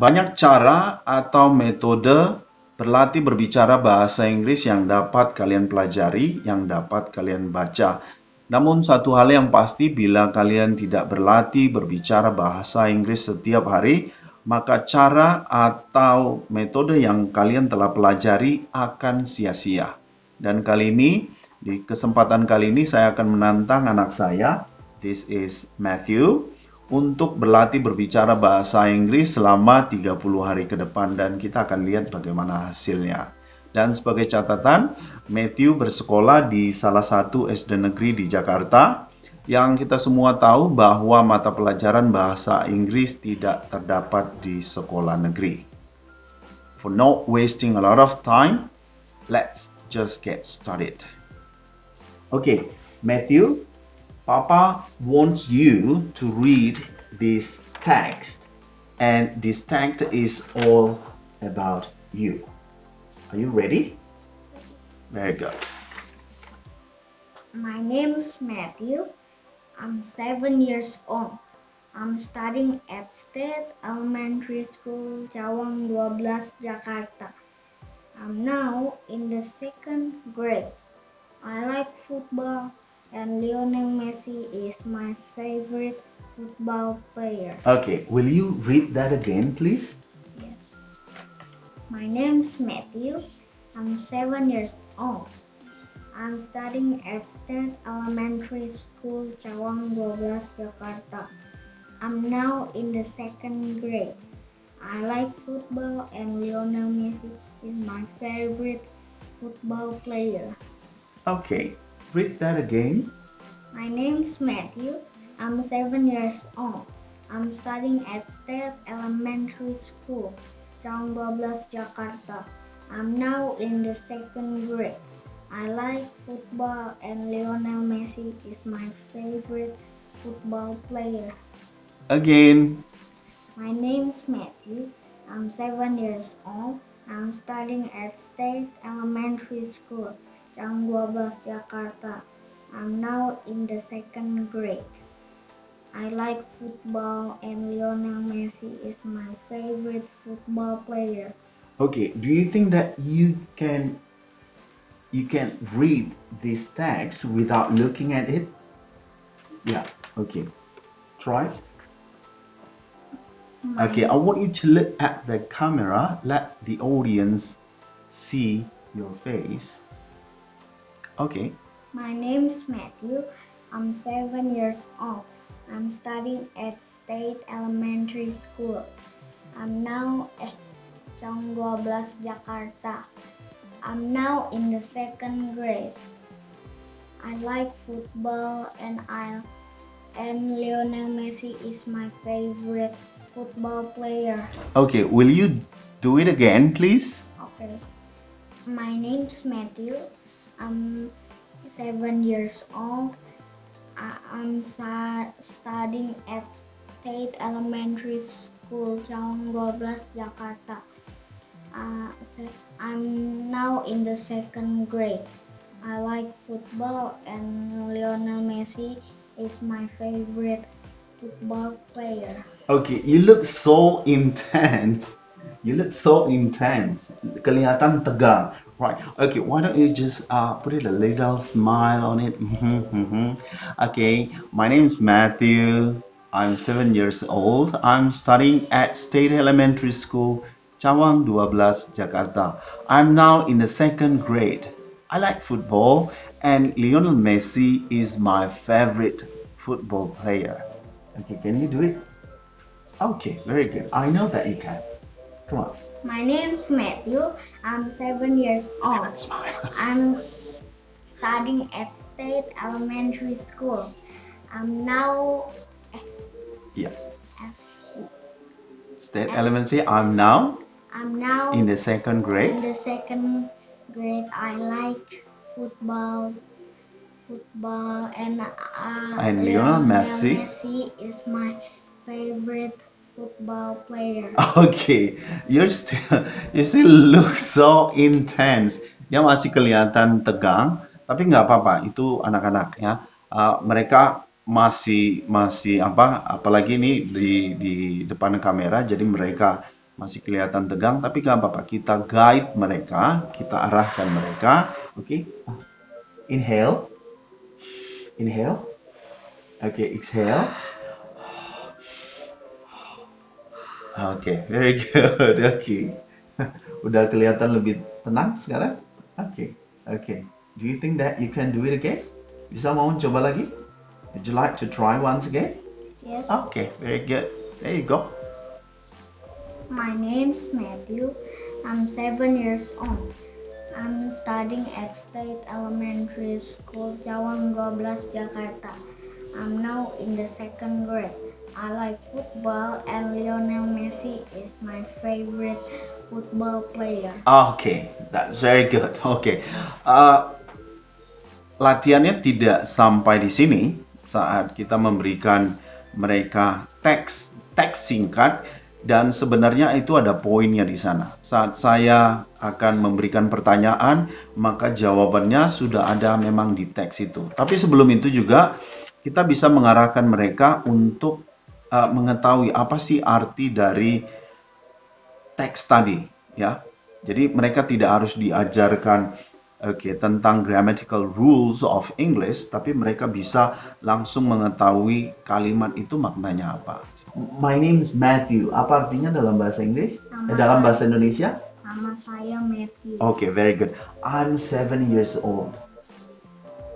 Banyak cara atau metode berlatih berbicara bahasa Inggris yang dapat kalian pelajari, yang dapat kalian baca. Namun satu hal yang pasti bila kalian tidak berlatih berbicara bahasa Inggris setiap hari, maka cara atau metode yang kalian telah pelajari akan sia-sia. Dan kali ini, di kesempatan kali ini saya akan menantang anak saya, this is Matthew, untuk berlatih berbicara bahasa Inggris selama 30 hari ke depan dan kita akan lihat bagaimana hasilnya. Dan sebagai catatan, Matthew bersekolah di salah satu SD negeri di Jakarta yang kita semua tahu bahwa mata pelajaran bahasa Inggris tidak terdapat di sekolah negeri. For not wasting a lot of time, let's just get started. Okay, Matthew, Papa wants you to read this text, and this text is all about you. Are you ready? Very good. My name is Matthew. I'm seven years old. I'm studying at State Elementary School, Cawang 12, Jakarta. I'm now in the second grade. I like football and Lionel Messi is my favorite football player. Okay, will you read that again, please? Yes. My name's Matthew. I'm seven years old. I'm studying at State Elementary School, Cawang 12, Jakarta. I'm now in the second grade. I like football and Lionel Messi is my favorite football player. Okay, read that again. My name's Matthew. I'm seven years old. I'm studying at State Elementary School, Cawang 12, Jakarta. I'm now in the second grade. I like football and Lionel Messi is my favorite football player. Again. My name's Matthew. I'm seven years old. I'm studying at State Elementary School, 12, Jakarta. I'm now in the second grade. I like football and Lionel Messi is my favorite football player. Okay, do you think that you can you can read this text without looking at it? Yeah, okay. Try. Hmm. Okay, I want you to look at the camera. Let the audience see your face. Okay. My name's Matthew. I'm seven years old. I'm studying at State Elementary School. I'm now at Cawang 12 Jakarta. I'm now in the second grade. I like football and I and Lionel Messi is my favorite football player. Okay, will you do it again, please? Okay. My name's Matthew. I'm seven years old. I'm studying at State Elementary School, Cawang 12, Jakarta. Uh, I'm now in the second grade. I like football and Lionel Messi is my favorite football player. Okay, you look so intense. You look so intense. Kelihatan tegang. Right. Okay, why don't you just uh, put it a little smile on it? Okay, my name is Matthew. I'm seven years old. I'm studying at State Elementary School, Cawang 12, Jakarta. I'm now in the second grade. I like football, and Lionel Messi is my favorite football player. Okay, can you do it? Okay, very good. I know that you can. Come on. My name's Matthew. I'm seven years old. Smile. I'm studying at State Elementary School. I'm now Yeah. as State Elementary. I'm now I'm now in the second grade. in the second grade. I like football, football, and uh, And Lionel Messi? Messi is my favorite football player. Okay, you're still you still look so intense. Dia masih kelihatan tegang, tapi nggak apa-apa. Itu anak-anak ya. Uh, mereka masih masih apa? Apalagi ini di di depan kamera, jadi mereka masih kelihatan tegang, tapi gak apa-apa. Kita guide mereka, kita arahkan mereka. Oke, okay? inhale, inhale. Oke, okay, exhale. Oke, okay, very good. Oke, okay. udah kelihatan lebih tenang sekarang. Oke, okay. oke. Okay. Do you think that you can do it again? Bisa mau coba lagi? Would you like to try once again? Yes. Okay, very good. There you go. My name's Matthew. I'm seven years old. I'm studying at State Elementary School, Cawang 12, Jakarta. I'm now in the second grade. I like football and Lionel Messi is my favorite football player. Okay, that's very good. Okay. Uh, latihannya tidak sampai di sini saat kita memberikan mereka teks teks singkat dan sebenarnya itu ada poinnya di sana. Saat saya akan memberikan pertanyaan, maka jawabannya sudah ada memang di teks itu. Tapi sebelum itu juga kita bisa mengarahkan mereka untuk uh, mengetahui apa sih arti dari teks tadi, ya. Jadi mereka tidak harus diajarkan Oke, okay, tentang grammatical rules of English, tapi mereka bisa langsung mengetahui kalimat itu maknanya apa. My name is Matthew. Apa artinya dalam bahasa Inggris? Nama eh, dalam saya- bahasa Indonesia? Nama saya Matthew. Oke, okay, very good. I'm seven years old.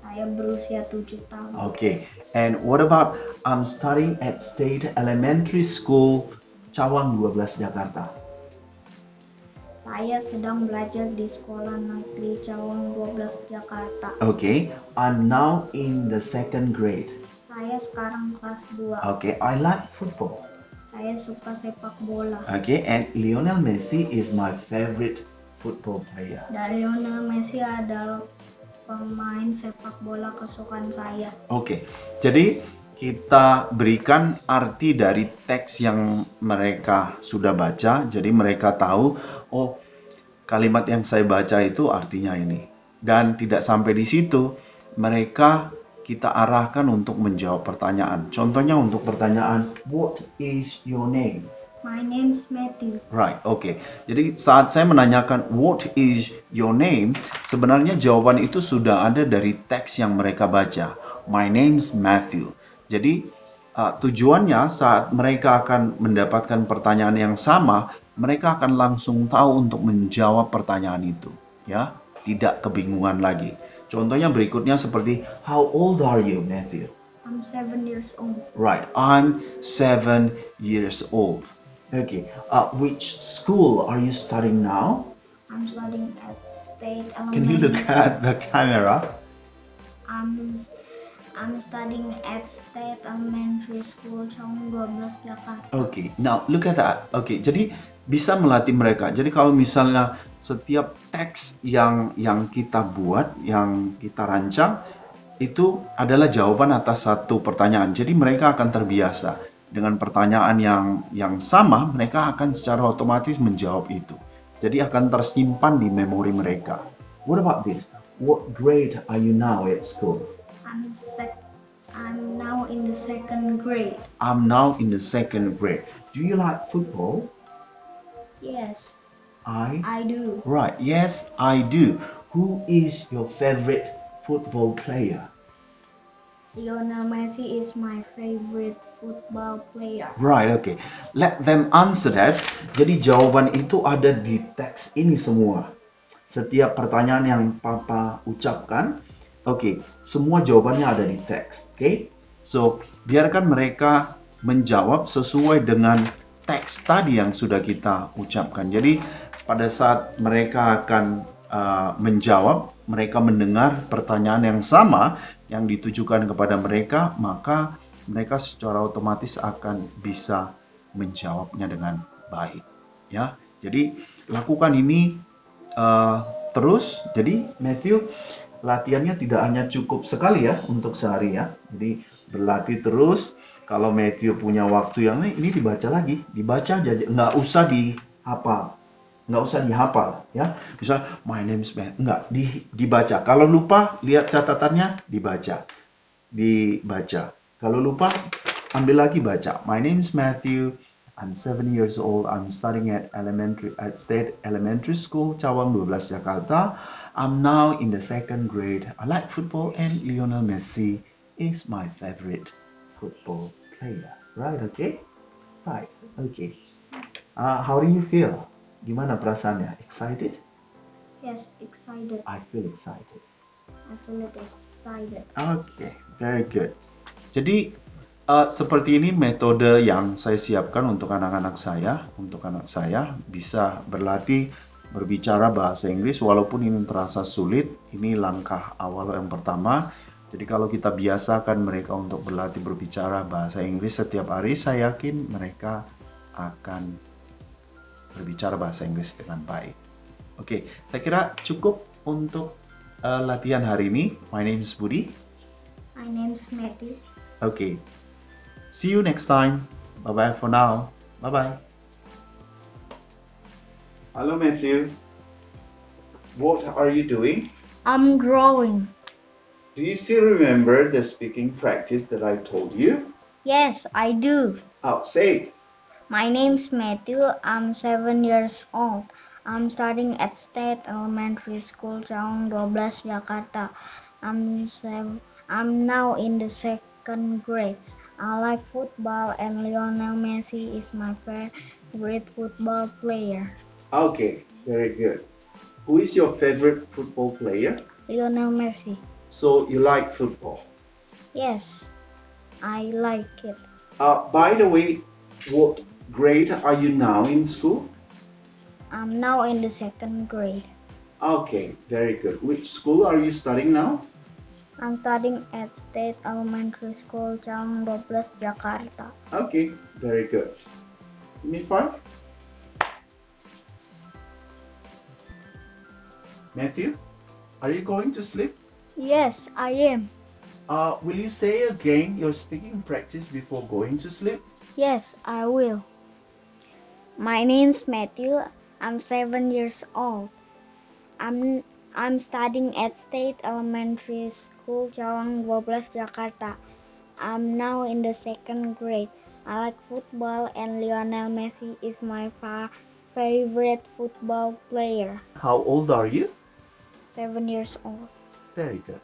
Saya berusia 7 tahun. Okay, and what about I'm studying at State Elementary School, Cawang 12 Jakarta. Saya sedang belajar di Sekolah Negeri Cawang 12 Jakarta. Okay, I'm now in the second grade. Saya sekarang kelas 2. Okay, I like football. Saya suka sepak bola. Okay, and Lionel Messi is my favorite football player. Dan Lionel Messi adalah pemain sepak bola kesukaan saya. Oke, jadi kita berikan arti dari teks yang mereka sudah baca. Jadi mereka tahu, oh kalimat yang saya baca itu artinya ini. Dan tidak sampai di situ, mereka kita arahkan untuk menjawab pertanyaan. Contohnya untuk pertanyaan, what is your name? My name's Matthew. Right, oke. Jadi saat saya menanyakan what is your name, sebenarnya jawaban itu sudah ada dari teks yang mereka baca. My name's Matthew. Jadi uh, tujuannya saat mereka akan mendapatkan pertanyaan yang sama, mereka akan langsung tahu untuk menjawab pertanyaan itu, ya. Tidak kebingungan lagi. Contohnya berikutnya seperti How old are you, Matthew? I'm seven years old. Right, I'm seven years old. Okay, uh, which school are you studying now? I'm studying at State Can you look Elementary. at the camera? I'm I'm studying at State Elementary School Cawang 12 Jakarta. Okay, now look at that. Okay, jadi bisa melatih mereka. Jadi kalau misalnya setiap teks yang yang kita buat, yang kita rancang itu adalah jawaban atas satu pertanyaan. Jadi mereka akan terbiasa dengan pertanyaan yang yang sama, mereka akan secara otomatis menjawab itu. Jadi akan tersimpan di memori mereka. What about this? What grade are you now at school? I'm I'm now in the second grade. I'm now in the second grade. Do you like football? Yes, I I do. Right, yes, I do. Who is your favorite football player? Lionel Messi is my favorite football player. Right, okay. Let them answer that. Jadi jawaban itu ada di teks ini semua. Setiap pertanyaan yang Papa ucapkan, oke, semua jawabannya ada di teks, oke? So, biarkan mereka menjawab sesuai dengan teks tadi yang sudah kita ucapkan. Jadi, pada saat mereka akan uh, menjawab, mereka mendengar pertanyaan yang sama yang ditujukan kepada mereka, maka mereka secara otomatis akan bisa menjawabnya dengan baik. Ya, jadi lakukan ini uh, terus. Jadi Matthew latihannya tidak hanya cukup sekali ya untuk sehari ya. Jadi berlatih terus. Kalau Matthew punya waktu yang ini, ini dibaca lagi, dibaca aja, nggak usah dihafal, nggak usah dihafal ya. Misal my name is Matthew, nggak di, dibaca. Kalau lupa lihat catatannya dibaca, dibaca. Kalau lupa ambil lagi baca. My name is Matthew. I'm seven years old. I'm studying at elementary at State Elementary School, Cawang 12 Jakarta. I'm now in the second grade. I like football and Lionel Messi is my favorite football player. Right, okay? Right, okay. Uh, how do you feel? Gimana perasaannya? Excited? Yes, excited. I feel excited. I feel excited. Okay, very good. Jadi uh, seperti ini metode yang saya siapkan untuk anak-anak saya, untuk anak saya bisa berlatih berbicara bahasa Inggris walaupun ini terasa sulit. Ini langkah awal yang pertama. Jadi kalau kita biasakan mereka untuk berlatih berbicara bahasa Inggris setiap hari, saya yakin mereka akan berbicara bahasa Inggris dengan baik. Oke, saya kira cukup untuk uh, latihan hari ini. My name is Budi. My name's Matthew. Okay. See you next time. Bye bye for now. Bye bye. Hello, Matthew. What are you doing? I'm drawing. Do you still remember the speaking practice that I told you? Yes, I do. Oh, say it. My name's Matthew. I'm seven years old. I'm studying at State Elementary School, Cawang 12, Jakarta. I'm seven, I'm now in the second grade. I like football and Lionel Messi is my favorite football player. Okay, very good. Who is your favorite football player? Lionel Messi. So you like football. Yes, I like it. Uh, by the way, what grade are you now in school? I'm now in the second grade. Okay, very good. Which school are you studying now? I'm studying at State Elementary School, Cawang 12, Jakarta. Okay, very good. Give me five. Matthew, are you going to sleep? Yes, I am. Uh, will you say again your speaking practice before going to sleep? Yes, I will. My name's Matthew. I'm seven years old. I'm I'm studying at State Elementary School, Cawang 12, Jakarta. I'm now in the second grade. I like football and Lionel Messi is my fa- favorite football player. How old are you? Seven years old. Very good.